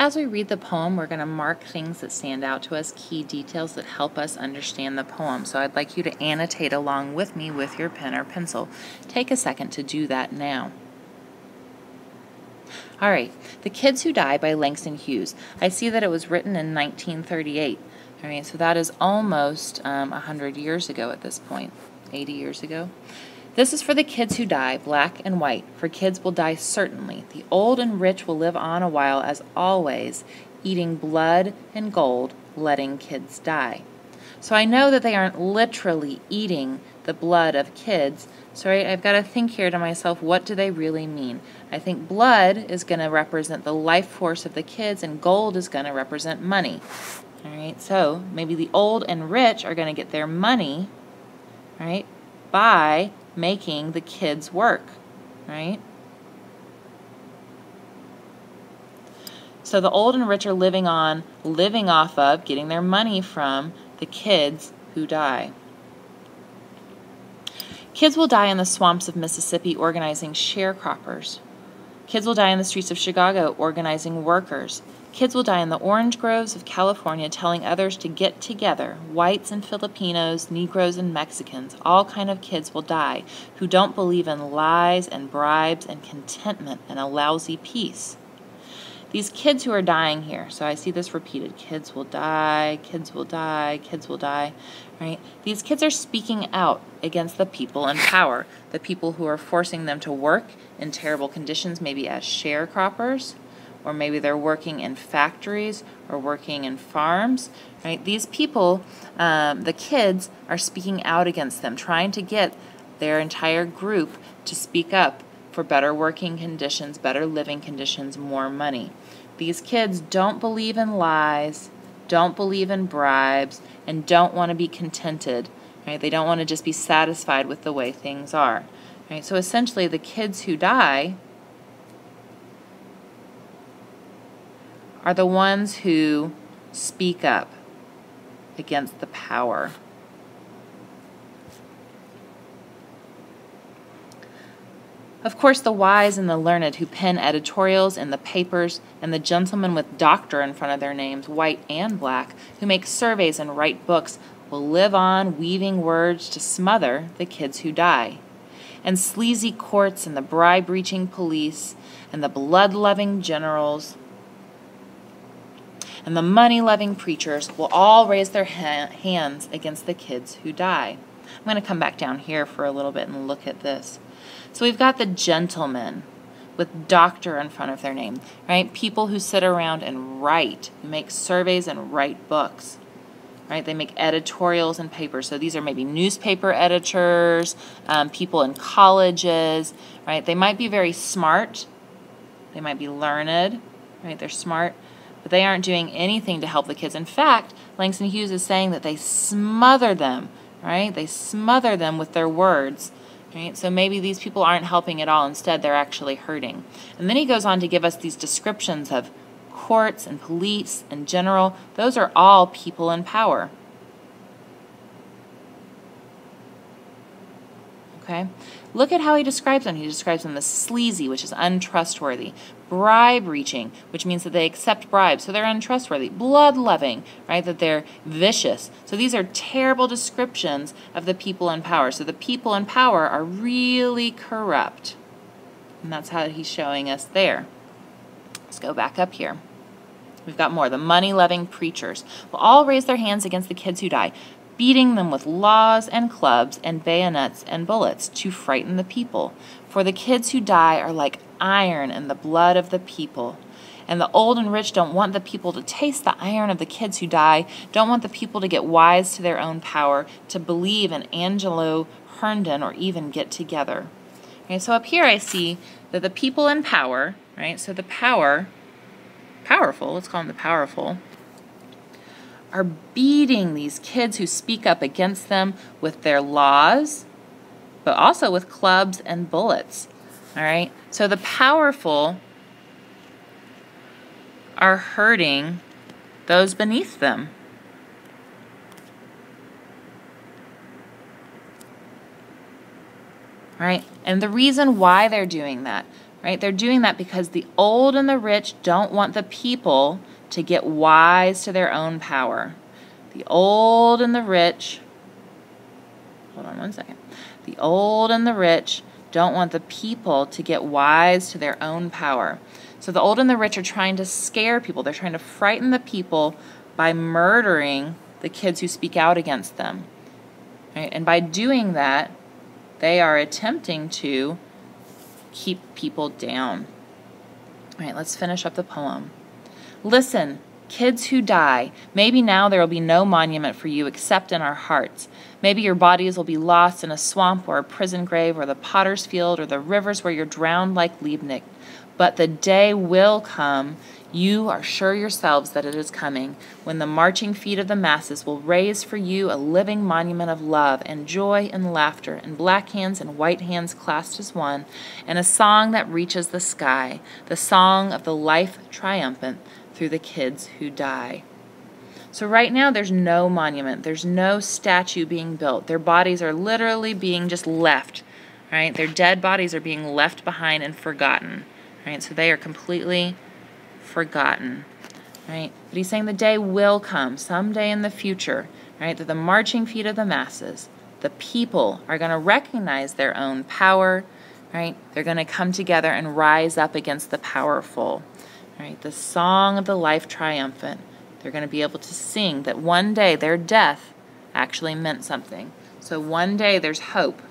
As we read the poem, we're going to mark things that stand out to us, key details that help us understand the poem. So I'd like you to annotate along with me with your pen or pencil. Take a second to do that now. All right, The Kids Who Die by Langston Hughes. I see that it was written in 1938. All right, so that is almost um, 100 years ago at this point, 80 years ago. This is for the kids who die, black and white, for kids will die certainly. The old and rich will live on a while as always, eating blood and gold, letting kids die. So I know that they aren't literally eating the blood of kids. So right, I've got to think here to myself, what do they really mean? I think blood is going to represent the life force of the kids, and gold is going to represent money. All right, so maybe the old and rich are going to get their money, right, by making the kids work, right? So the old and rich are living on, living off of, getting their money from the kids who die. Kids will die in the swamps of Mississippi organizing sharecroppers. Kids will die in the streets of Chicago organizing workers. Kids will die in the orange groves of California telling others to get together. Whites and Filipinos, Negroes and Mexicans, all kind of kids will die who don't believe in lies and bribes and contentment and a lousy peace. These kids who are dying here, so I see this repeated kids will die, kids will die, kids will die, right? These kids are speaking out against the people in power, the people who are forcing them to work in terrible conditions, maybe as sharecroppers or maybe they're working in factories or working in farms, right? These people, um, the kids, are speaking out against them, trying to get their entire group to speak up for better working conditions, better living conditions, more money. These kids don't believe in lies, don't believe in bribes, and don't want to be contented. Right? They don't want to just be satisfied with the way things are. Right? So essentially, the kids who die are the ones who speak up against the power. Of course, the wise and the learned who pen editorials in the papers, and the gentlemen with doctor in front of their names, white and black, who make surveys and write books, will live on weaving words to smother the kids who die. And sleazy courts and the bribe reaching police and the blood loving generals and the money loving preachers will all raise their ha- hands against the kids who die. I'm going to come back down here for a little bit and look at this. So we've got the gentlemen with doctor in front of their name, right? People who sit around and write, make surveys and write books. Right, they make editorials and papers. So these are maybe newspaper editors, um, people in colleges, right? They might be very smart, they might be learned, right? They're smart, but they aren't doing anything to help the kids. In fact, Langston Hughes is saying that they smother them, right? They smother them with their words. Right? So maybe these people aren't helping at all. Instead, they're actually hurting. And then he goes on to give us these descriptions of courts and police and general. Those are all people in power. Okay? Look at how he describes them. He describes them as sleazy, which is untrustworthy, bribe reaching, which means that they accept bribes, so they're untrustworthy, blood loving, right, that they're vicious. So these are terrible descriptions of the people in power. So the people in power are really corrupt. And that's how he's showing us there. Let's go back up here. We've got more. The money loving preachers will all raise their hands against the kids who die beating them with laws and clubs and bayonets and bullets to frighten the people. For the kids who die are like iron in the blood of the people. And the old and rich don't want the people to taste the iron of the kids who die, don't want the people to get wise to their own power, to believe in Angelo Herndon, or even get together. Okay, so up here I see that the people in power, right, so the power, powerful, let's call them the powerful, are beating these kids who speak up against them with their laws, but also with clubs and bullets. All right? So the powerful are hurting those beneath them. Right? And the reason why they're doing that, right? They're doing that because the old and the rich don't want the people to get wise to their own power. The old and the rich, hold on one second. The old and the rich don't want the people to get wise to their own power. So the old and the rich are trying to scare people. They're trying to frighten the people by murdering the kids who speak out against them. Right? And by doing that, they are attempting to keep people down. All right, let's finish up the poem. Listen, kids who die, maybe now there will be no monument for you except in our hearts. Maybe your bodies will be lost in a swamp or a prison grave or the potter's field or the rivers where you're drowned like Liebknecht. But the day will come you are sure yourselves that it is coming, when the marching feet of the masses will raise for you a living monument of love and joy and laughter, and black hands and white hands clasped as one, and a song that reaches the sky, the song of the life triumphant through the kids who die. So, right now, there's no monument, there's no statue being built. Their bodies are literally being just left, right? Their dead bodies are being left behind and forgotten, right? So, they are completely forgotten, right? But he's saying the day will come someday in the future, right? That the marching feet of the masses, the people, are going to recognize their own power, right? They're going to come together and rise up against the powerful, right? The song of the life triumphant. They're going to be able to sing that one day their death actually meant something. So one day there's hope